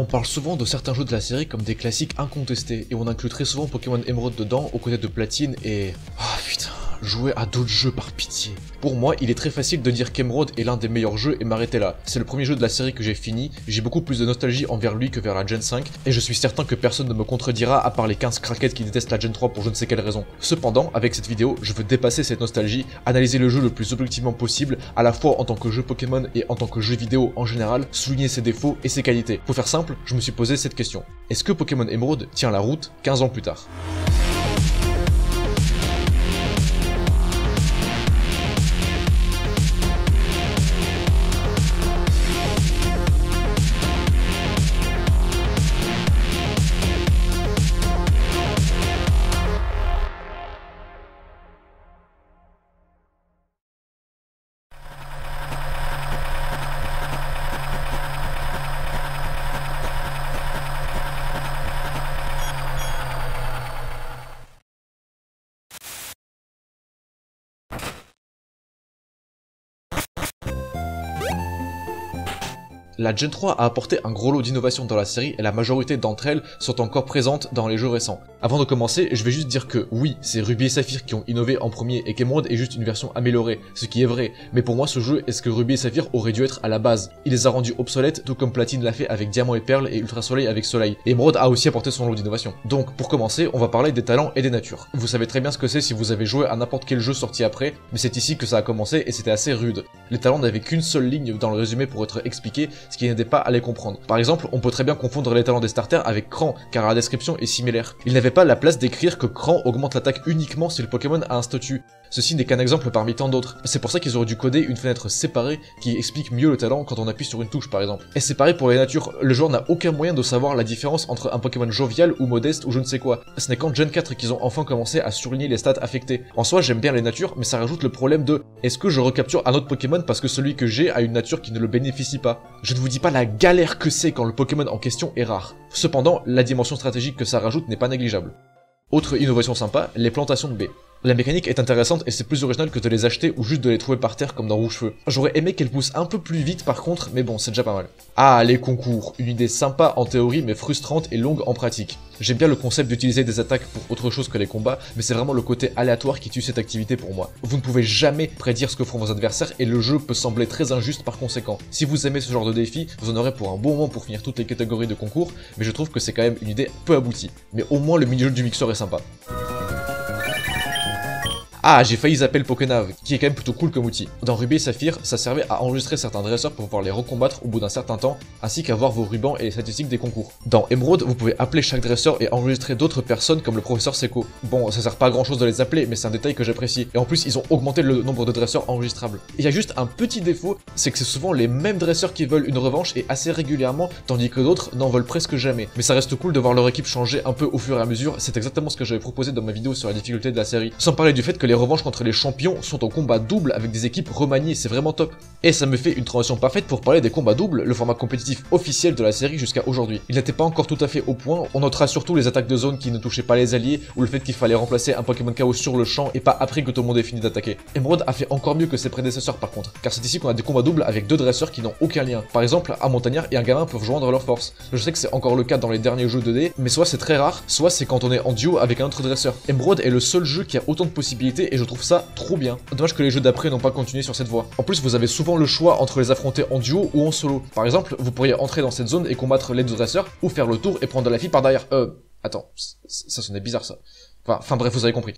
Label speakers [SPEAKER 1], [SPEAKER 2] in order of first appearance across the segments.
[SPEAKER 1] On parle souvent de certains jeux de la série comme des classiques incontestés, et on inclut très souvent Pokémon Emerald dedans, aux côtés de Platine et... Putain jouer à d'autres jeux par pitié. Pour moi, il est très facile de dire qu'Emerald est l'un des meilleurs jeux et m'arrêter là. C'est le premier jeu de la série que j'ai fini, j'ai beaucoup plus de nostalgie envers lui que vers la Gen 5, et je suis certain que personne ne me contredira à part les 15 craquettes qui détestent la Gen 3 pour je ne sais quelle raison. Cependant, avec cette vidéo, je veux dépasser cette nostalgie, analyser le jeu le plus objectivement possible, à la fois en tant que jeu Pokémon et en tant que jeu vidéo en général, souligner ses défauts et ses qualités. Pour faire simple, je me suis posé cette question. Est-ce que Pokémon Emerald tient la route 15 ans plus tard? La Gen 3 a apporté un gros lot d'innovations dans la série et la majorité d'entre elles sont encore présentes dans les jeux récents. Avant de commencer, je vais juste dire que oui, c'est Ruby et Saphir qui ont innové en premier et qu'Emerald est juste une version améliorée, ce qui est vrai, mais pour moi ce jeu est ce que Ruby et Saphir auraient dû être à la base. Il les a rendus obsolètes tout comme Platine l'a fait avec Diamant et Perle et Ultra Soleil avec Soleil. Et Emerald a aussi apporté son lot d'innovation. Donc pour commencer, on va parler des talents et des natures. Vous savez très bien ce que c'est si vous avez joué à n'importe quel jeu sorti après, mais c'est ici que ça a commencé et c'était assez rude. Les talents n'avaient qu'une seule ligne dans le résumé pour être expliqué, ce qui n'aidait pas à les comprendre. Par exemple, on peut très bien confondre les talents des starters avec Cran, car la description est similaire. Il n'avait pas la place d'écrire que Cran augmente l'attaque uniquement si le Pokémon a un statut. Ceci n'est qu'un exemple parmi tant d'autres. C'est pour ça qu'ils auraient dû coder une fenêtre séparée qui explique mieux le talent quand on appuie sur une touche par exemple. Et c'est pareil pour les natures, le joueur n'a aucun moyen de savoir la différence entre un Pokémon jovial ou modeste ou je ne sais quoi. Ce n'est qu'en Gen 4 qu'ils ont enfin commencé à surligner les stats affectées. En soi j'aime bien les natures, mais ça rajoute le problème de est-ce que je recapture un autre Pokémon parce que celui que j'ai a une nature qui ne le bénéficie pas? Vous dis pas la galère que c'est quand le Pokémon en question est rare. Cependant, la dimension stratégique que ça rajoute n'est pas négligeable. Autre innovation sympa, les plantations de baies. La mécanique est intéressante et c'est plus original que de les acheter ou juste de les trouver par terre comme dans Rouge Feu. J'aurais aimé qu'elles poussent un peu plus vite par contre, mais bon, c'est déjà pas mal. Ah, les concours, une idée sympa en théorie mais frustrante et longue en pratique. J'aime bien le concept d'utiliser des attaques pour autre chose que les combats, mais c'est vraiment le côté aléatoire qui tue cette activité pour moi. Vous ne pouvez jamais prédire ce que feront vos adversaires et le jeu peut sembler très injuste par conséquent. Si vous aimez ce genre de défi, vous en aurez pour un bon moment pour finir toutes les catégories de concours, mais je trouve que c'est quand même une idée peu aboutie. Mais au moins le mini-jeu du mixeur est sympa. Ah, j'ai failli zapper le Pokénav, qui est quand même plutôt cool comme outil. Dans Ruby et Saphir, ça servait à enregistrer certains dresseurs pour pouvoir les recombattre au bout d'un certain temps, ainsi qu'à voir vos rubans et les statistiques des concours. Dans Emerald, vous pouvez appeler chaque dresseur et enregistrer d'autres personnes comme le professeur Seko. Bon, ça sert pas à grand chose de les appeler, mais c'est un détail que j'apprécie. Et en plus, ils ont augmenté le nombre de dresseurs enregistrables. Il y a juste un petit défaut, c'est que c'est souvent les mêmes dresseurs qui veulent une revanche et assez régulièrement, tandis que d'autres n'en veulent presque jamais. Mais ça reste cool de voir leur équipe changer un peu au fur et à mesure, c'est exactement ce que j'avais proposé dans ma vidéo sur la difficulté de la série. Sans parler du fait que les revanches contre les champions sont en combat double avec des équipes remaniées, c'est vraiment top. Et ça me fait une transition parfaite pour parler des combats doubles, le format compétitif officiel de la série jusqu'à aujourd'hui. Il n'était pas encore tout à fait au point, on notera surtout les attaques de zone qui ne touchaient pas les alliés, ou le fait qu'il fallait remplacer un Pokémon KO sur le champ et pas après que tout le monde ait fini d'attaquer. Emerald a fait encore mieux que ses prédécesseurs par contre, car c'est ici qu'on a des combats doubles avec deux dresseurs qui n'ont aucun lien. Par exemple, un montagnard et un gamin peuvent joindre leurs forces. Je sais que c'est encore le cas dans les derniers jeux 2D, mais soit c'est très rare, soit c'est quand on est en duo avec un autre dresseur. Emerald est le seul jeu qui a autant de possibilités et je trouve ça trop bien. Dommage que les jeux d'après n'ont pas continué sur cette voie. En plus, vous avez souvent le choix entre les affronter en duo ou en solo. Par exemple, vous pourriez entrer dans cette zone et combattre les deux dresseurs, ou faire le tour et prendre la fille par derrière. Euh, attends, ça sonnait bizarre ça. Enfin, enfin bref, vous avez compris.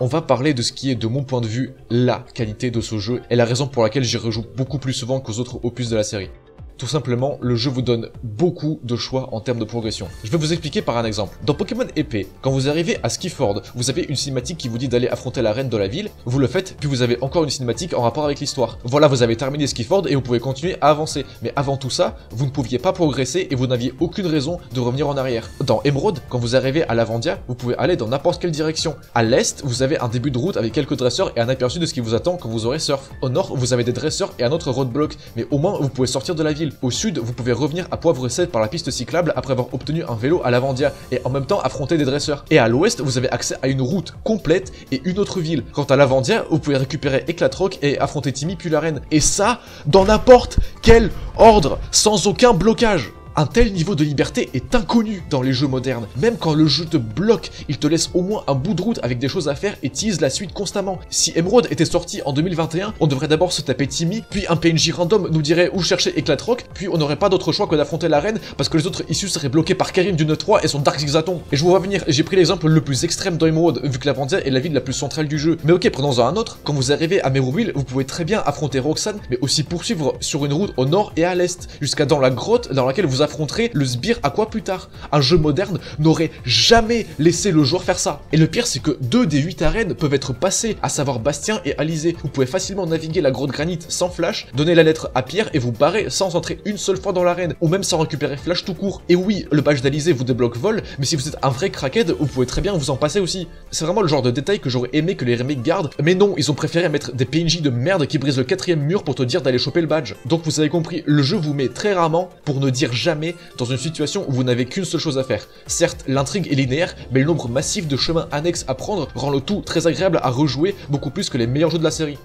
[SPEAKER 1] on va parler de ce qui est, de mon point de vue, la qualité de ce jeu, et la raison pour laquelle j'y rejoue beaucoup plus souvent qu'aux autres opus de la série. Tout simplement, le jeu vous donne beaucoup de choix en termes de progression. Je vais vous expliquer par un exemple. Dans Pokémon épée, quand vous arrivez à Skiford, vous avez une cinématique qui vous dit d'aller affronter la reine de la ville, vous le faites, puis vous avez encore une cinématique en rapport avec l'histoire. Voilà, vous avez terminé Skiford et vous pouvez continuer à avancer. Mais avant tout ça, vous ne pouviez pas progresser et vous n'aviez aucune raison de revenir en arrière. Dans Emerald, quand vous arrivez à l'Avandia, vous pouvez aller dans n'importe quelle direction. À l'est, vous avez un début de route avec quelques dresseurs et un aperçu de ce qui vous attend quand vous aurez surf. Au nord, vous avez des dresseurs et un autre roadblock, mais au moins vous pouvez sortir de la ville. Au sud, vous pouvez revenir à Poivre Sel par la piste cyclable après avoir obtenu un vélo à Lavandia et en même temps affronter des dresseurs. Et à l'ouest, vous avez accès à une route complète et une autre ville. Quant à Lavandia, vous pouvez récupérer Éclatroc et affronter Timmy puis la reine. Et ça, dans n'importe quel ordre, sans aucun blocage. Un tel niveau de liberté est inconnu dans les jeux modernes. Même quand le jeu te bloque, il te laisse au moins un bout de route avec des choses à faire et tease la suite constamment. Si Emerald était sorti en 2021, on devrait d'abord se taper Timmy, puis un PNJ random nous dirait où chercher Éclatroc, puis on n'aurait pas d'autre choix que d'affronter la reine parce que les autres issues seraient bloqués par Karim du 3 et son Dark Zigzaton. Et je vous vois j'ai pris l'exemple le plus extrême dans Emerald vu que Lavandia est la ville la plus centrale du jeu. Mais ok, prenons-en un autre. Quand vous arrivez à Meroville, vous pouvez très bien affronter Roxanne, mais aussi poursuivre sur une route au nord et à l'est, jusqu'à dans la grotte dans laquelle vous affronterez le sbire à quoi plus tard? Un jeu moderne n'aurait jamais laissé le joueur faire ça. Et le pire, c'est que deux des huit arènes peuvent être passées, à savoir Bastien et Alizé. Vous pouvez facilement naviguer la grotte granit sans flash, donner la lettre à Pierre et vous barrer sans entrer une seule fois dans l'arène, ou même sans récupérer flash tout court. Et oui, le badge d'Alizé vous débloque vol, mais si vous êtes un vrai crackhead, vous pouvez très bien vous en passer aussi. C'est vraiment le genre de détail que j'aurais aimé que les remakes gardent, mais non, ils ont préféré mettre des PNJ de merde qui brisent le quatrième mur pour te dire d'aller choper le badge. Donc vous avez compris, le jeu vous met très rarement, pour ne dire jamais, dans une situation où vous n'avez qu'une seule chose à faire. Certes, l'intrigue est linéaire, mais le nombre massif de chemins annexes à prendre rend le tout très agréable à rejouer, beaucoup plus que les meilleurs jeux de la série.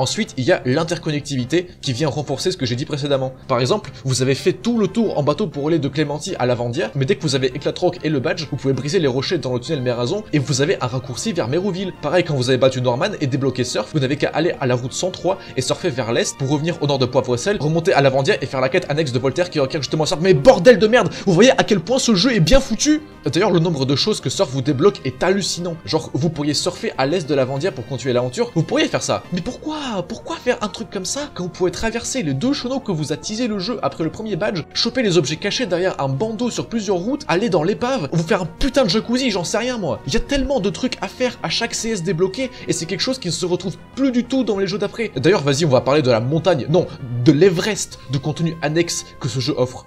[SPEAKER 1] Ensuite, il y a l'interconnectivité qui vient renforcer ce que j'ai dit précédemment. Par exemple, vous avez fait tout le tour en bateau pour aller de Clémenty à Lavandia, mais dès que vous avez Éclatroc et le badge, vous pouvez briser les rochers dans le tunnel Mérazon et vous avez un raccourci vers Mérouville. Pareil, quand vous avez battu Norman et débloqué Surf, vous n'avez qu'à aller à la route 103 et surfer vers l'est pour revenir au nord de Poivre-Sel, remonter à Lavandia et faire la quête annexe de Voltaire qui requiert justement Surf. Mais bordel de merde Vous voyez à quel point ce jeu est bien foutu D'ailleurs, le nombre de choses que Surf vous débloque est hallucinant. Genre, vous pourriez surfer à l'est de Lavandia pour continuer l'aventure, vous pourriez faire ça. Mais pourquoi? Pourquoi faire un truc comme ça quand vous pouvez traverser les deux chenaux que vous a le jeu après le premier badge, choper les objets cachés derrière un bandeau sur plusieurs routes, aller dans l'épave, vous faire un putain de jacuzzi, j'en sais rien moi. Il y a tellement de trucs à faire à chaque CS débloqué et c'est quelque chose qui ne se retrouve plus du tout dans les jeux d'après. D'ailleurs, vas-y, on va parler de la montagne, non, de l'Everest de contenu annexe que ce jeu offre.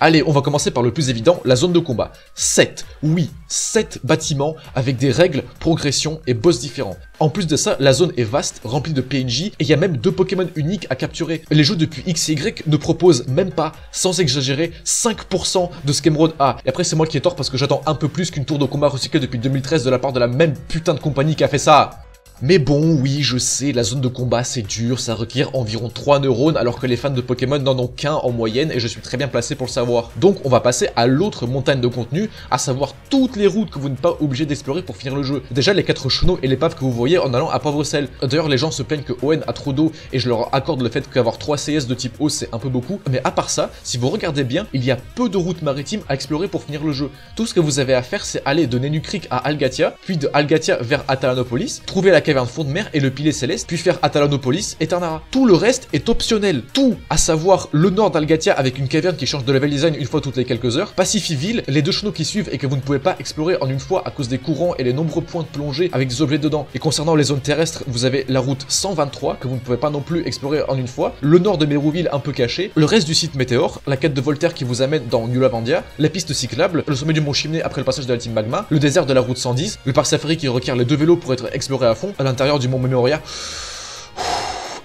[SPEAKER 1] Allez, on va commencer par le plus évident, la zone de combat. 7, oui, 7 bâtiments avec des règles, progression et boss différents. En plus de ça, la zone est vaste, remplie de PNJ, et il y a même deux Pokémon uniques à capturer. Les jeux depuis X et Y ne proposent même pas, sans exagérer, 5% de ce qu'Emerald a. Et après, c'est moi qui ai tort parce que j'attends un peu plus qu'une tour de combat recyclée depuis 2013 de la part de la même putain de compagnie qui a fait ça. Mais bon, oui, je sais, la zone de combat c'est dur, ça requiert environ 3 neurones alors que les fans de Pokémon n'en ont qu'un en moyenne et je suis très bien placé pour le savoir. Donc on va passer à l'autre montagne de contenu, à savoir toutes les routes que vous n'êtes pas obligé d'explorer pour finir le jeu. Déjà les 4 chenaux et l'épave que vous voyez en allant à Poivre-Sel. D'ailleurs les gens se plaignent que Owen a trop d'eau et je leur accorde le fait qu'avoir 3 CS de type eau c'est un peu beaucoup. Mais à part ça, si vous regardez bien, il y a peu de routes maritimes à explorer pour finir le jeu. Tout ce que vous avez à faire c'est aller de Nenu Creek à Algatia, puis de Algatia vers Atalanopolis, trouver la caverne fond de mer et le pilier céleste, puis faire Atalanopolis et Tarnara. Tout le reste est optionnel. Tout, à savoir le nord d'Algatia avec une caverne qui change de level design une fois toutes les quelques heures, Pacifiville, les deux chenaux qui suivent et que vous ne pouvez pas explorer en une fois à cause des courants et les nombreux points de plongée avec des objets dedans. Et concernant les zones terrestres, vous avez la route 123 que vous ne pouvez pas non plus explorer en une fois, le nord de Mérouville un peu caché, le reste du site Météor, la quête de Voltaire qui vous amène dans New Lavandia, la piste cyclable, le sommet du mont Chimney après le passage de la Team Magma, le désert de la route 110, le parc safari qui requiert les deux vélos pour être exploré à fond, à l'intérieur du mont Memoria.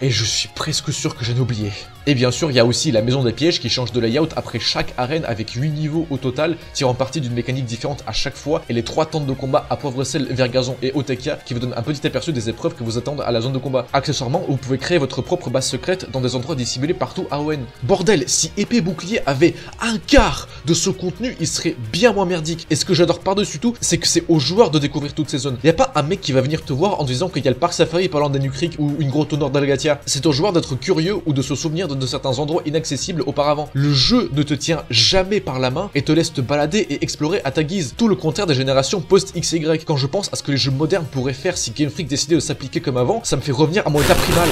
[SPEAKER 1] Et je suis presque sûr que j'en ai oublié. Et bien sûr, il y a aussi la maison des pièges qui change de layout après chaque arène avec 8 niveaux au total, tirant parti d'une mécanique différente à chaque fois, et les 3 tentes de combat à Poivre Sel, Vergazon et Otekia qui vous donnent un petit aperçu des épreuves que vous attendent à la zone de combat. Accessoirement, vous pouvez créer votre propre base secrète dans des endroits dissimulés partout à ON. Bordel, si épée bouclier avait un quart de ce contenu, il serait bien moins merdique. Et ce que j'adore par-dessus tout, c'est que c'est aux joueurs de découvrir toutes ces zones. Il a pas un mec qui va venir te voir en disant qu'il y a le parc safari parlant Creek ou une grotte au d'Algatia. C'est aux joueurs d'être curieux ou de se souvenir de certains endroits inaccessibles auparavant. Le jeu ne te tient jamais par la main et te laisse te balader et explorer à ta guise. Tout le contraire des générations post-XY. Quand je pense à ce que les jeux modernes pourraient faire si Game Freak décidait de s'appliquer comme avant, ça me fait revenir à mon état primal.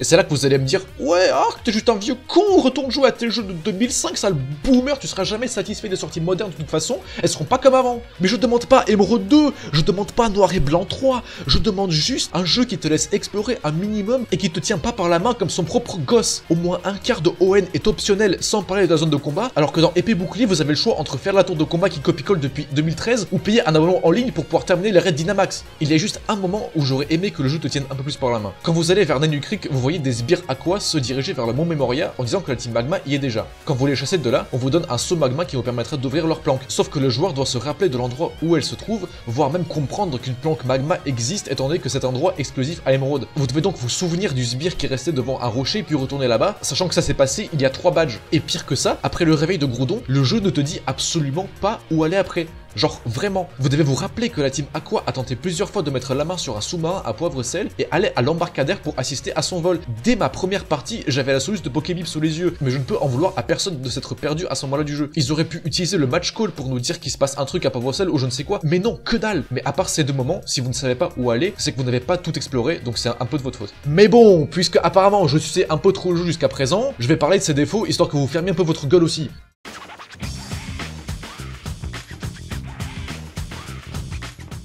[SPEAKER 1] Et c'est là que vous allez me dire, ouais, Arc, t'es juste un vieux con, retourne jouer à tes jeux de 2005, sale boomer, tu seras jamais satisfait des sorties modernes de toute façon, elles seront pas comme avant. Mais je demande pas Emerald 2, je demande pas Noir et Blanc 3, je demande juste un jeu qui te laisse explorer un minimum et qui te tient pas par la main comme son propre gosse. Au moins un quart de ON est optionnel sans parler de la zone de combat, alors que dans Épée Bouclier, vous avez le choix entre faire la tour de combat qui copie-colle depuis 2013 ou payer un abonnement en ligne pour pouvoir terminer les raids Dynamax. Il y a juste un moment où j'aurais aimé que le jeu te tienne un peu plus par la main. Quand vous allez vers Nenu Creek, vous voyez des sbires aqua se diriger vers le mont Memoria en disant que la team magma y est déjà. Quand vous les chassez de là, on vous donne un saut magma qui vous permettra d'ouvrir leur planque. Sauf que le joueur doit se rappeler de l'endroit où elle se trouve, voire même comprendre qu'une planque magma existe étant donné que cet endroit est exclusif à Emerald. Vous devez donc vous souvenir du sbire qui restait devant un rocher puis retourner là-bas, sachant que ça s'est passé il y a trois badges. Et pire que ça, après le réveil de Groudon, le jeu ne te dit absolument pas où aller après. Genre vraiment, vous devez vous rappeler que la team Aqua a tenté plusieurs fois de mettre la main sur un sous-marin à poivre sel et allait à l'embarcadère pour assister à son vol. Dès ma première partie, j'avais la solution de Pokébip sous les yeux, mais je ne peux en vouloir à personne de s'être perdu à ce moment-là du jeu. Ils auraient pu utiliser le match call pour nous dire qu'il se passe un truc à poivre sel ou je ne sais quoi, mais non, que dalle. Mais à part ces deux moments, si vous ne savez pas où aller, c'est que vous n'avez pas tout exploré, donc c'est un peu de votre faute. Mais bon, puisque apparemment je suis un peu trop le jeu jusqu'à présent, je vais parler de ses défauts histoire que vous fermiez un peu votre gueule aussi.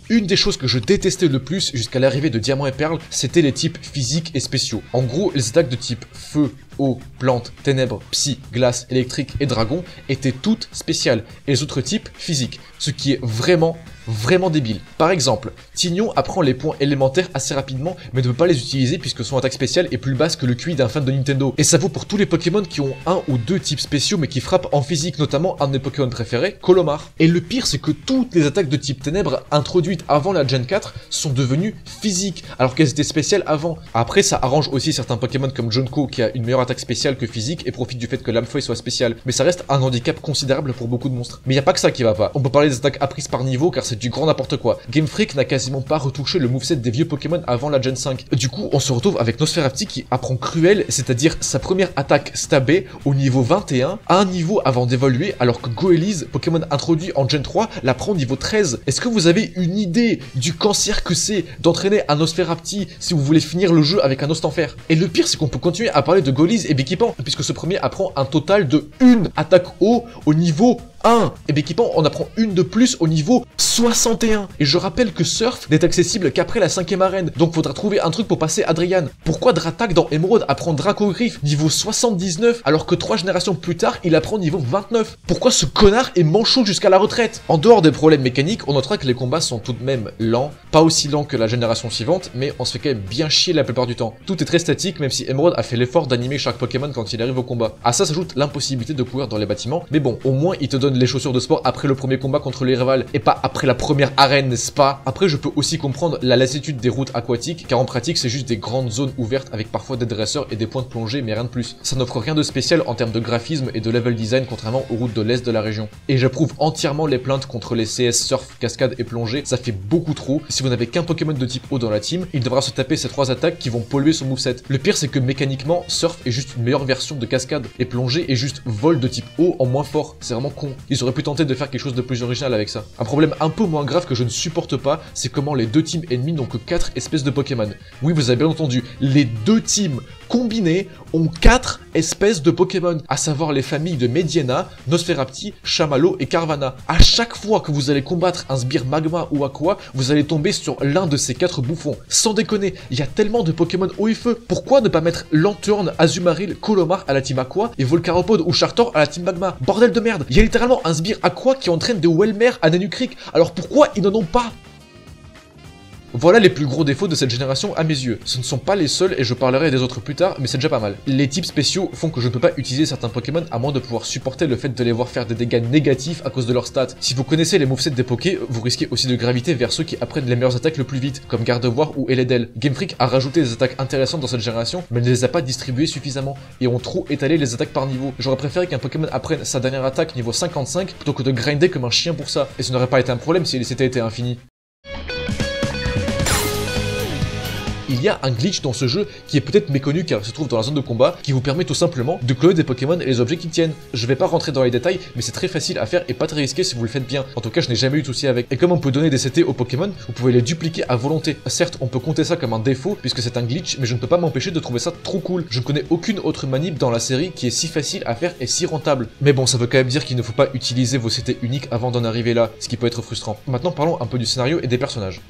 [SPEAKER 1] Une des choses que je détestais le plus jusqu'à l'arrivée de Diamant et Perle, c'était les types physiques et spéciaux. En gros, les attaques de type feu, eau, plante, ténèbres, psy, glace, électrique et dragon étaient toutes spéciales, et les autres types physiques, ce qui est vraiment vraiment débile. Par exemple, Tignon apprend les points élémentaires assez rapidement, mais ne peut pas les utiliser puisque son attaque spéciale est plus basse que le QI d'un fan de Nintendo. Et ça vaut pour tous les Pokémon qui ont un ou deux types spéciaux mais qui frappent en physique, notamment un de mes Pokémon préférés, Colomar. Et le pire, c'est que toutes les attaques de type ténèbres introduites avant la Gen 4 sont devenues physiques, alors qu'elles étaient spéciales avant. Après, ça arrange aussi certains Pokémon comme Junko qui a une meilleure attaque spéciale que physique et profite du fait que l'âme soit spéciale. Mais ça reste un handicap considérable pour beaucoup de monstres. Mais il y a pas que ça qui va pas. On peut parler des attaques apprises par niveau car c'est du grand n'importe quoi. Game Freak n'a quasiment pas retouché le moveset des vieux Pokémon avant la Gen 5. Du coup, on se retrouve avec Nosferatu qui apprend Cruel, c'est-à-dire sa première attaque stabée au niveau 21, à un niveau avant d'évoluer, alors que Goélise, Pokémon introduit en Gen 3, l'apprend au niveau 13. Est-ce que vous avez une idée du cancer que c'est d'entraîner un Nosferatu si vous voulez finir le jeu avec un Ostenfer Et le pire, c'est qu'on peut continuer à parler de Goélise et Bekipan, puisque ce premier apprend un total de une attaque haut au niveau 1. Et Bekipan on apprend une de plus au niveau 61. Et je rappelle que Surf n'est accessible qu'après la cinquième arène, donc faudra trouver un truc pour passer Adrian. Pourquoi Dratak dans Emerald apprend Dracogriff niveau 79, alors que trois générations plus tard, il apprend niveau 29 Pourquoi ce connard est manchot jusqu'à la retraite? En dehors des problèmes mécaniques, on notera que les combats sont tout de même lents, pas aussi lents que la génération suivante, mais on se fait quand même bien chier la plupart du temps. Tout est très statique, même si Emerald a fait l'effort d'animer chaque Pokémon quand il arrive au combat. À ça s'ajoute l'impossibilité de courir dans les bâtiments, mais bon, au moins il te donne les chaussures de sport après le premier combat contre les rivales, et pas après la première arène, n'est-ce pas? Après, je peux aussi comprendre la lassitude des routes aquatiques, car en pratique, c'est juste des grandes zones ouvertes avec parfois des dresseurs et des points de plongée, mais rien de plus. Ça n'offre rien de spécial en termes de graphisme et de level design, contrairement aux routes de l'est de la région. Et j'approuve entièrement les plaintes contre les CS surf, cascade et plongée, ça fait beaucoup trop. Si vous n'avez qu'un Pokémon de type eau dans la team, il devra se taper ces trois attaques qui vont polluer son moveset. Le pire, c'est que mécaniquement, surf est juste une meilleure version de cascade, et plongée est juste vol de type eau en moins fort. C'est vraiment con. Ils auraient pu tenter de faire quelque chose de plus original avec ça. Un problème un peu moins grave que je ne supporte pas, c'est comment les deux teams ennemis n'ont que 4 espèces de Pokémon. Oui, vous avez bien entendu, les deux teams combinés ont 4 espèces de Pokémon, à savoir les familles de Mediena, Nosferapti, Chamalo et Carvana. À chaque fois que vous allez combattre un sbire magma ou aqua, vous allez tomber sur l'un de ces quatre bouffons. Sans déconner, il y a tellement de Pokémon haut et feu. Pourquoi ne pas mettre Lanterne, Azumaril, Colomar à la team aqua et Volcaropod ou Chartor à la team magma? Bordel de merde, il y a littéralement un sbire aqua qui entraîne des Welmer à Nanukrik. Alors pourquoi ils n'en ont pas? Voilà les plus gros défauts de cette génération à mes yeux. Ce ne sont pas les seuls et je parlerai des autres plus tard, mais c'est déjà pas mal. Les types spéciaux font que je ne peux pas utiliser certains Pokémon à moins de pouvoir supporter le fait de les voir faire des dégâts négatifs à cause de leurs stats. Si vous connaissez les movesets des Poké, vous risquez aussi de graviter vers ceux qui apprennent les meilleures attaques le plus vite, comme Gardevoir ou Eledel. Game Freak a rajouté des attaques intéressantes dans cette génération, mais ne les a pas distribuées suffisamment, et ont trop étalé les attaques par niveau. J'aurais préféré qu'un Pokémon apprenne sa dernière attaque niveau 55 plutôt que de grinder comme un chien pour ça, et ce n'aurait pas été un problème si s'était été infini. Il y a un glitch dans ce jeu qui est peut-être méconnu car il se trouve dans la zone de combat, qui vous permet tout simplement de cloner des Pokémon et les objets qui tiennent. Je vais pas rentrer dans les détails, mais c'est très facile à faire et pas très risqué si vous le faites bien. En tout cas, je n'ai jamais eu de souci avec. Et comme on peut donner des CT aux Pokémon, vous pouvez les dupliquer à volonté. Certes, on peut compter ça comme un défaut puisque c'est un glitch, mais je ne peux pas m'empêcher de trouver ça trop cool. Je ne connais aucune autre manip dans la série qui est si facile à faire et si rentable. Mais bon, ça veut quand même dire qu'il ne faut pas utiliser vos CT uniques avant d'en arriver là, ce qui peut être frustrant. Maintenant, parlons un peu du scénario et des personnages.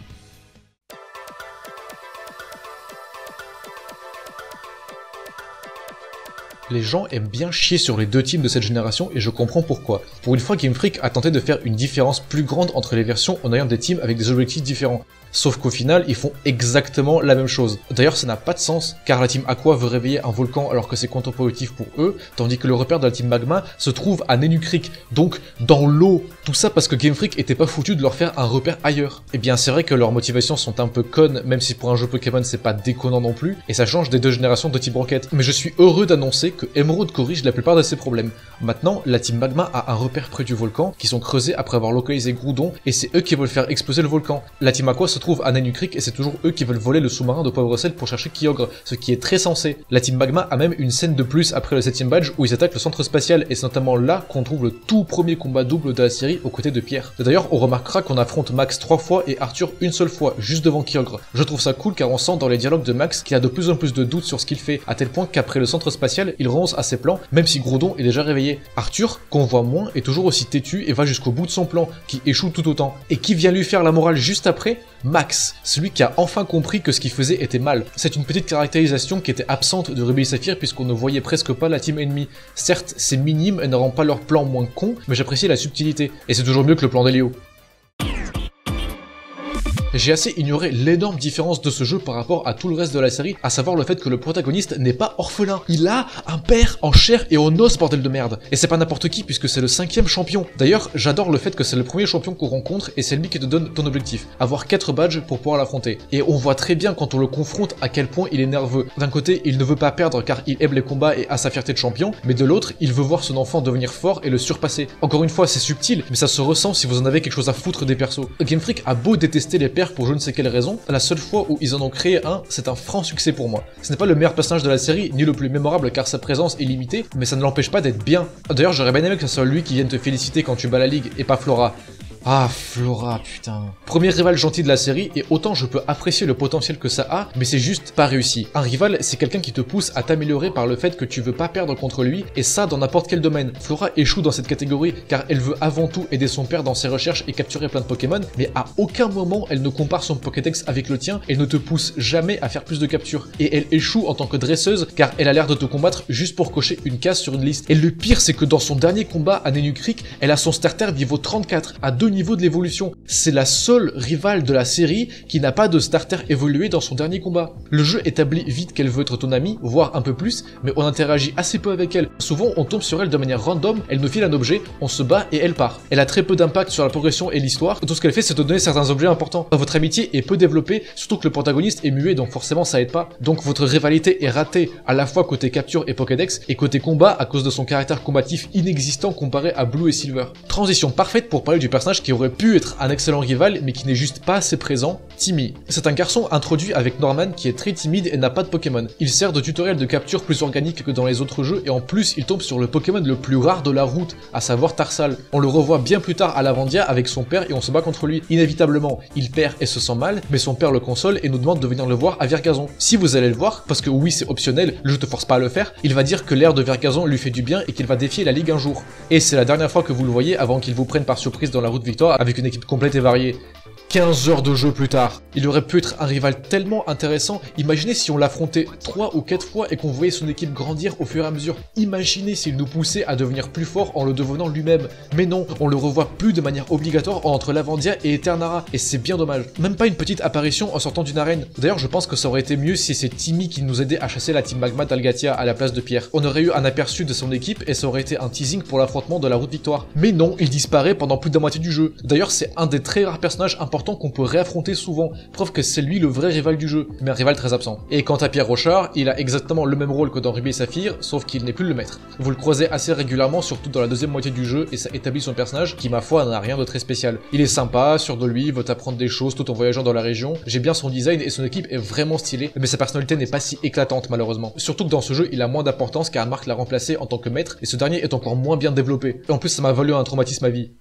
[SPEAKER 1] Les gens aiment bien chier sur les deux teams de cette génération et je comprends pourquoi. Pour une fois, Game Freak a tenté de faire une différence plus grande entre les versions en ayant des teams avec des objectifs différents. Sauf qu'au final, ils font exactement la même chose. D'ailleurs, ça n'a pas de sens, car la team Aqua veut réveiller un volcan alors que c'est contre-productif pour eux, tandis que le repère de la team Magma se trouve à Nenu donc dans l'eau. Tout ça parce que Game Freak était pas foutu de leur faire un repère ailleurs. Et eh bien, c'est vrai que leurs motivations sont un peu connes, même si pour un jeu Pokémon c'est pas déconnant non plus, et ça change des deux générations de Team Rocket. Mais je suis heureux d'annoncer que Emerald corrige la plupart de ces problèmes. Maintenant, la team Magma a un repère près du volcan, qui sont creusés après avoir localisé Groudon, et c'est eux qui veulent faire exploser le volcan. À Creek et c'est toujours eux qui veulent voler le sous-marin de Sel pour chercher Kyogre, ce qui est très sensé. La Team Magma a même une scène de plus après le 7ème badge où ils attaquent le centre spatial et c'est notamment là qu'on trouve le tout premier combat double de la série aux côtés de Pierre. D'ailleurs, on remarquera qu'on affronte Max trois fois et Arthur une seule fois, juste devant Kyogre. Je trouve ça cool car on sent dans les dialogues de Max qu'il a de plus en plus de doutes sur ce qu'il fait, à tel point qu'après le centre spatial, il renonce à ses plans, même si Groudon est déjà réveillé. Arthur, qu'on voit moins, est toujours aussi têtu et va jusqu'au bout de son plan, qui échoue tout autant. Et qui vient lui faire la morale juste après? Max, celui qui a enfin compris que ce qu'il faisait était mal. C'est une petite caractérisation qui était absente de Ruby et Saphir puisqu'on ne voyait presque pas la team ennemie. Certes, c'est minime et ne rend pas leur plan moins con, mais j'apprécie la subtilité, et c'est toujours mieux que le plan d'Elio j'ai assez ignoré l'énorme différence de ce jeu par rapport à tout le reste de la série, à savoir le fait que le protagoniste n'est pas orphelin. Il a un père en chair et en os, bordel de merde. Et c'est pas n'importe qui puisque c'est le cinquième champion. D'ailleurs, j'adore le fait que c'est le premier champion qu'on rencontre et c'est lui qui te donne ton objectif. Avoir 4 badges pour pouvoir l'affronter. Et on voit très bien quand on le confronte à quel point il est nerveux. D'un côté, il ne veut pas perdre car il aime les combats et a sa fierté de champion, mais de l'autre, il veut voir son enfant devenir fort et le surpasser. Encore une fois, c'est subtil, mais ça se ressent si vous en avez quelque chose à foutre des persos. Game Freak a beau détester les pour je ne sais quelle raison, la seule fois où ils en ont créé un, c'est un franc succès pour moi. Ce n'est pas le meilleur personnage de la série, ni le plus mémorable car sa présence est limitée, mais ça ne l'empêche pas d'être bien. D'ailleurs, j'aurais bien aimé que ce soit lui qui vienne te féliciter quand tu bats la ligue, et pas Flora. Ah, Flora, putain. Premier rival gentil de la série, et autant je peux apprécier le potentiel que ça a, mais c'est juste pas réussi. Un rival, c'est quelqu'un qui te pousse à t'améliorer par le fait que tu veux pas perdre contre lui, et ça dans n'importe quel domaine. Flora échoue dans cette catégorie, car elle veut avant tout aider son père dans ses recherches et capturer plein de Pokémon, mais à aucun moment elle ne compare son Pokédex avec le tien, et ne te pousse jamais à faire plus de captures. Et elle échoue en tant que dresseuse, car elle a l'air de te combattre juste pour cocher une case sur une liste. Et le pire, c'est que dans son dernier combat à Nenu Creek, elle a son starter niveau 34, à deux niveau de l'évolution. C'est la seule rivale de la série qui n'a pas de starter évolué dans son dernier combat. Le jeu établit vite qu'elle veut être ton amie, voire un peu plus, mais on interagit assez peu avec elle. Souvent on tombe sur elle de manière random, elle nous file un objet, on se bat et elle part. Elle a très peu d'impact sur la progression et l'histoire, tout ce qu'elle fait c'est te donner certains objets importants. Votre amitié est peu développée, surtout que le protagoniste est muet donc forcément ça aide pas. Donc votre rivalité est ratée à la fois côté capture et Pokédex, et côté combat à cause de son caractère combatif inexistant comparé à Blue et Silver. Transition parfaite pour parler du personnage qui aurait pu être un excellent rival, mais qui n'est juste pas assez présent, Timmy. C'est un garçon introduit avec Norman qui est très timide et n'a pas de Pokémon. Il sert de tutoriel de capture plus organique que dans les autres jeux, et en plus il tombe sur le Pokémon le plus rare de la route, à savoir Tarsal. On le revoit bien plus tard à Lavandia avec son père et on se bat contre lui. Inévitablement, il perd et se sent mal, mais son père le console et nous demande de venir le voir à Vergazon. Si vous allez le voir, parce que oui c'est optionnel, le jeu te force pas à le faire, il va dire que l'air de Vergazon lui fait du bien et qu'il va défier la ligue un jour. Et c'est la dernière fois que vous le voyez avant qu'il vous prenne par surprise dans la route avec une équipe complète et variée. 15 heures de jeu plus tard. Il aurait pu être un rival tellement intéressant. Imaginez si on l'affrontait 3 ou 4 fois et qu'on voyait son équipe grandir au fur et à mesure. Imaginez s'il nous poussait à devenir plus fort en le devenant lui-même. Mais non, on le revoit plus de manière obligatoire entre Lavandia et Eternara. Et c'est bien dommage. Même pas une petite apparition en sortant d'une arène. D'ailleurs, je pense que ça aurait été mieux si c'est Timmy qui nous aidait à chasser la team Magma d'Algatia à la place de Pierre. On aurait eu un aperçu de son équipe et ça aurait été un teasing pour l'affrontement de la route victoire. Mais non, il disparaît pendant plus de la moitié du jeu. D'ailleurs, c'est un des très rares personnages importants qu'on peut réaffronter souvent, preuve que c'est lui le vrai rival du jeu, mais un rival très absent. Et quant à Pierre Rochard, il a exactement le même rôle que dans Ruby et Saphir, sauf qu'il n'est plus le maître. Vous le croisez assez régulièrement, surtout dans la deuxième moitié du jeu, et ça établit son personnage, qui ma foi n'a rien de très spécial. Il est sympa, sûr de lui, veut apprendre des choses tout en voyageant dans la région, j'ai bien son design et son équipe est vraiment stylée, mais sa personnalité n'est pas si éclatante malheureusement. Surtout que dans ce jeu, il a moins d'importance car Mark l'a remplacé en tant que maître, et ce dernier est encore moins bien développé. Et en plus ça m'a valu un traumatisme à vie.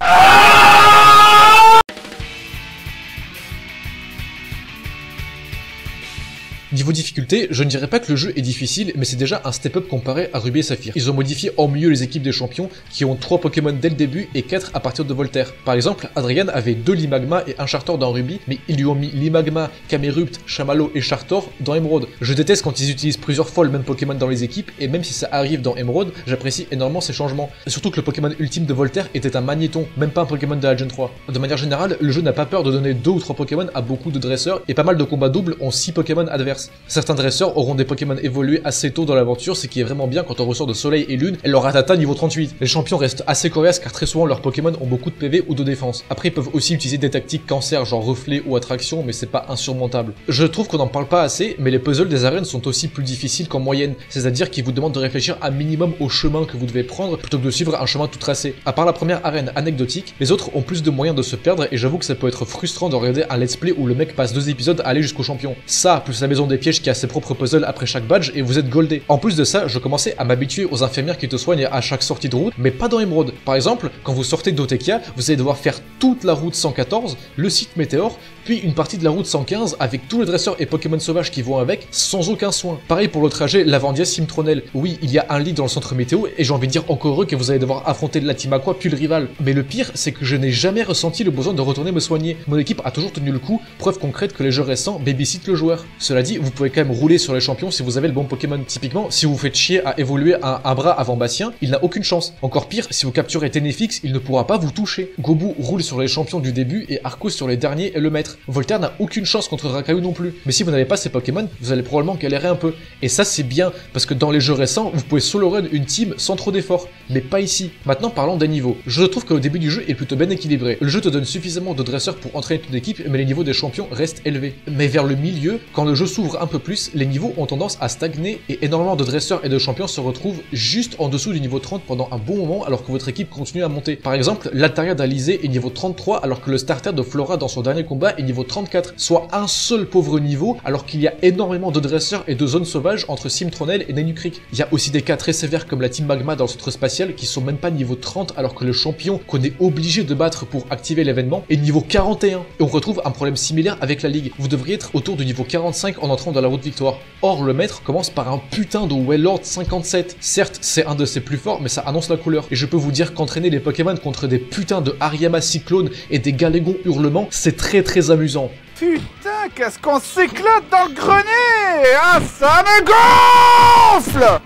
[SPEAKER 1] Niveau difficulté, je ne dirais pas que le jeu est difficile, mais c'est déjà un step-up comparé à Ruby et Saphir. Ils ont modifié en mieux les équipes des champions, qui ont 3 Pokémon dès le début et 4 à partir de Voltaire. Par exemple, Adrian avait 2 Limagma et un Chartor dans Ruby, mais ils lui ont mis Limagma, Camerupt, Chamallow et Chartor dans Emerald. Je déteste quand ils utilisent plusieurs fois le même Pokémon dans les équipes, et même si ça arrive dans Emerald, j'apprécie énormément ces changements. Surtout que le Pokémon ultime de Voltaire était un magnéton, même pas un Pokémon de la Gen 3. De manière générale, le jeu n'a pas peur de donner 2 ou 3 Pokémon à beaucoup de dresseurs, et pas mal de combats doubles ont 6 Pokémon adverses. Certains dresseurs auront des Pokémon évolués assez tôt dans l'aventure, ce qui est vraiment bien quand on ressort de Soleil et Lune et leur Ratata niveau 38. Les champions restent assez coriaces car très souvent leurs Pokémon ont beaucoup de PV ou de défense. Après ils peuvent aussi utiliser des tactiques cancer genre reflet ou attraction mais c'est pas insurmontable. Je trouve qu'on n'en parle pas assez mais les puzzles des arènes sont aussi plus difficiles qu'en moyenne, c'est-à-dire qu'ils vous demandent de réfléchir un minimum au chemin que vous devez prendre plutôt que de suivre un chemin tout tracé. À part la première arène anecdotique, les autres ont plus de moyens de se perdre et j'avoue que ça peut être frustrant de regarder un let's play où le mec passe deux épisodes à aller jusqu'au champion. Ça, plus la maison des pièges qui a ses propres puzzles après chaque et vous êtes goldé. En plus de ça, je commençais à m'habituer aux infirmières qui te soignent à chaque sortie de route, mais pas dans Emerald. Par exemple, quand vous sortez d'Otekia, vous allez devoir faire toute la route 114, le site Météor, puis une partie de la route 115 avec tous les dresseurs et Pokémon sauvages qui vont avec, sans aucun soin. Pareil pour le trajet Lavandia Simtronel. Oui, il y a un lit dans le centre météo, et j'ai envie de dire encore heureux que vous allez devoir affronter la team puis le rival. Mais le pire, c'est que je n'ai jamais ressenti le besoin de retourner me soigner. Mon équipe a toujours tenu le coup, preuve concrète que les jeux récents babysit le joueur. Cela dit, vous pouvez quand même rouler sur les champions si vous avez le bon Pokémon. Typiquement, si vous faites chier à évoluer un, un bras avant Bastien, il n'a aucune chance. Encore pire, si vous capturez Ténéfix, il ne pourra pas vous toucher. Gobu roule sur les champions du début et Arcos sur les derniers et le maître. Voltaire n'a aucune chance contre Rakayu non plus. Mais si vous n'avez pas ces Pokémon, vous allez probablement galérer un peu. Et ça c'est bien, parce que dans les jeux récents, vous pouvez solo run une team sans trop d'efforts. Mais pas ici. Maintenant parlons des niveaux. Je trouve le début du jeu est plutôt bien équilibré. Le jeu te donne suffisamment de dresseurs pour entraîner ton équipe, mais les niveaux des champions restent élevés. Mais vers le milieu, quand le jeu s'ouvre un peu plus, les niveaux ont tendance à stagner et énormément de dresseurs et de champions se retrouvent juste en dessous du niveau 30 pendant un bon moment alors que votre équipe continue à monter. Par exemple, l'Altaria d'Alizé est niveau 33 alors que le starter de Flora dans son dernier combat est niveau 34, soit un seul pauvre niveau alors qu'il y a énormément de dresseurs et de zones sauvages entre Simtronel et Nenu Creek. Il y a aussi des cas très sévères comme la Team Magma dans le centre spatial qui sont même pas niveau 30 alors que le champion qu'on est obligé de battre pour activer l'événement est niveau 41. Et on retrouve un problème similaire avec la ligue. Vous devriez être autour du niveau 45 en entrant dans la route victoire. Or le maître commence par un putain de Wellord 57. Certes, c'est un de ses plus forts, mais ça annonce la couleur. Et je peux vous dire qu'entraîner les Pokémon contre des putains de Hariyama Cyclone et des Galégons Hurlements, c'est très très amusant.
[SPEAKER 2] Putain, qu'est-ce qu'on s'éclate dans le grenier Ah, ça me gonfle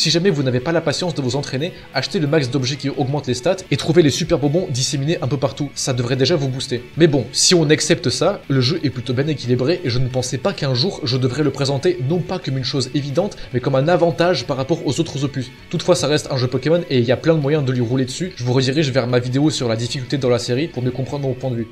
[SPEAKER 1] si jamais vous n'avez pas la patience de vous entraîner, achetez le max d'objets qui augmentent les stats et trouvez les super bonbons disséminés un peu partout. Ça devrait déjà vous booster. Mais bon, si on accepte ça, le jeu est plutôt bien équilibré et je ne pensais pas qu'un jour je devrais le présenter non pas comme une chose évidente, mais comme un avantage par rapport aux autres opus. Toutefois, ça reste un jeu Pokémon et il y a plein de moyens de lui rouler dessus. Je vous redirige vers ma vidéo sur la difficulté dans la série pour mieux comprendre mon point de vue.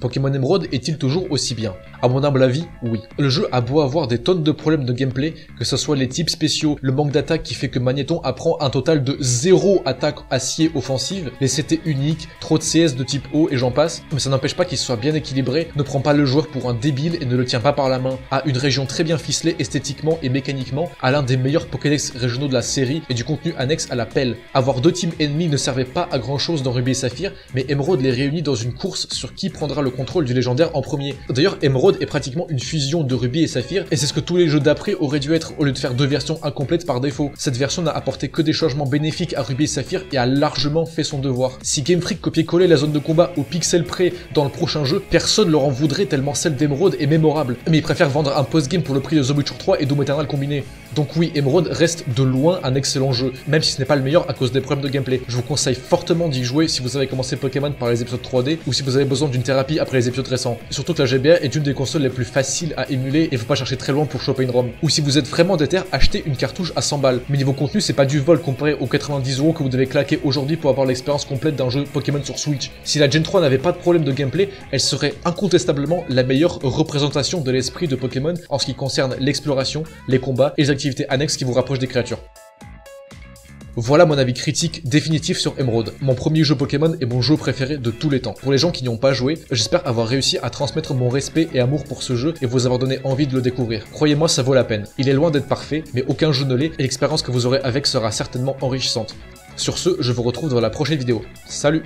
[SPEAKER 1] Pokémon Emerald est-il toujours aussi bien? À mon humble avis, oui. Le jeu a beau avoir des tonnes de problèmes de gameplay, que ce soit les types spéciaux, le manque d'attaque qui fait que Magneton apprend un total de 0 attaque acier offensive, les CT uniques, trop de CS de type O et j'en passe, mais ça n'empêche pas qu'il soit bien équilibré, ne prend pas le joueur pour un débile et ne le tient pas par la main, a une région très bien ficelée esthétiquement et mécaniquement, a l'un des meilleurs Pokédex régionaux de la série et du contenu annexe à la pelle. Avoir deux teams ennemis ne servait pas à grand chose dans Ruby et Saphir, mais Emerald les réunit dans une course sur qui prendra le contrôle du légendaire en premier. D'ailleurs, Emerald est pratiquement une fusion de Ruby et Saphir, et c'est ce que tous les jeux d'après auraient dû être au lieu de faire deux versions incomplètes par défaut. Cette version n'a apporté que des changements bénéfiques à Ruby et Saphir et a largement fait son devoir. Si Game Freak copiait-collait la zone de combat au pixel près dans le prochain jeu, personne leur en voudrait tellement celle d'Emerald est mémorable. Mais ils préfèrent vendre un post-game pour le prix de The Witcher 3 et Doom Eternal combiné. Donc oui, Emerald reste de loin un excellent jeu, même si ce n'est pas le meilleur à cause des problèmes de gameplay. Je vous conseille fortement d'y jouer si vous avez commencé Pokémon par les épisodes 3D ou si vous avez besoin d'une thérapie après les épisodes récents. Surtout que la GBA est une des consoles les plus faciles à émuler et faut pas chercher très loin pour choper une ROM. Ou si vous êtes vraiment déter, achetez une cartouche à 100 balles. Mais niveau contenu, c'est pas du vol comparé aux 90 euros que vous devez claquer aujourd'hui pour avoir l'expérience complète d'un jeu Pokémon sur Switch. Si la Gen 3 n'avait pas de problème de gameplay, elle serait incontestablement la meilleure représentation de l'esprit de Pokémon en ce qui concerne l'exploration, les combats et les annexes qui vous rapprochent des créatures. Voilà mon avis critique définitif sur Emerald. Mon premier jeu Pokémon est mon jeu préféré de tous les temps. Pour les gens qui n'y ont pas joué, j'espère avoir réussi à transmettre mon respect et amour pour ce jeu et vous avoir donné envie de le découvrir. Croyez-moi, ça vaut la peine. Il est loin d'être parfait, mais aucun jeu ne l'est et l'expérience que vous aurez avec sera certainement enrichissante. Sur ce, je vous retrouve dans la prochaine vidéo. Salut